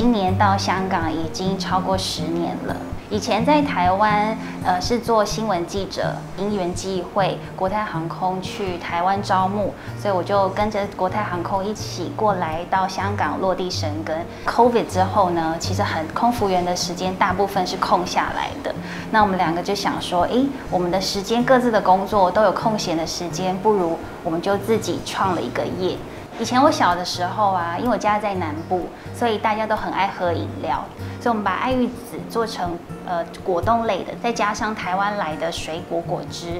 今年到香港已经超过十年了。以前在台湾，呃，是做新闻记者，因缘际会，国泰航空去台湾招募，所以我就跟着国泰航空一起过来到香港落地生根。Covid 之后呢，其实很空服员的时间大部分是空下来的。那我们两个就想说，诶，我们的时间各自的工作都有空闲的时间，不如我们就自己创了一个业。以前我小的时候啊，因为我家在南部，所以大家都很爱喝饮料，所以我们把爱玉子做成呃果冻类的，再加上台湾来的水果果汁，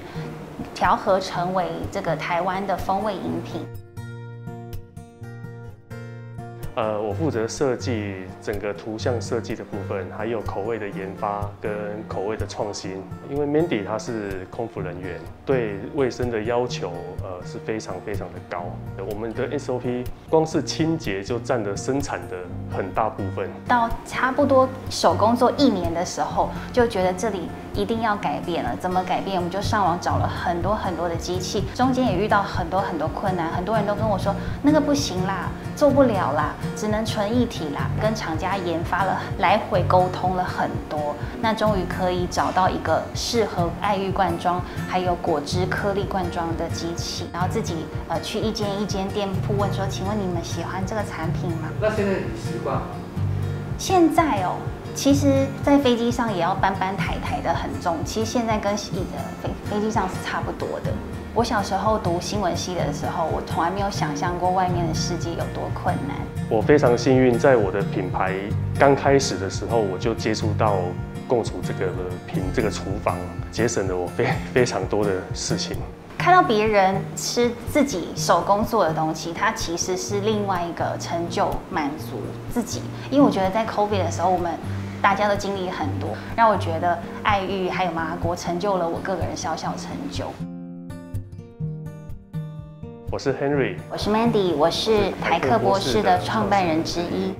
调和成为这个台湾的风味饮品。呃，我负责设计整个图像设计的部分，还有口味的研发跟口味的创新。因为 Mandy 她是空服人员，对卫生的要求呃是非常非常的高。我们的 SOP 光是清洁就占了生产的很大部分。到差不多手工做一年的时候，就觉得这里一定要改变了。怎么改变？我们就上网找了很多很多的机器，中间也遇到很多很多困难。很多人都跟我说那个不行啦，做不了啦。只能纯一体啦，跟厂家研发了，来回沟通了很多，那终于可以找到一个适合爱玉罐装还有果汁颗粒罐装的机器，然后自己呃去一间一间店铺问说，请问你们喜欢这个产品吗？那现在你习惯吗？现在哦，其实，在飞机上也要搬搬抬抬的很重，其实现在跟飞飞机上是差不多的。我小时候读新闻系的时候，我从来没有想象过外面的世界有多困难。我非常幸运，在我的品牌刚开始的时候，我就接触到共厨这个品这个厨房，节省了我非非常多的事情。看到别人吃自己手工做的东西，它其实是另外一个成就，满足自己。因为我觉得在 COVID 的时候，我们大家都经历很多，让我觉得爱玉还有麻国成就了我个人小小成就。我是 Henry，我是 Mandy，我是台客博士的创办人之一。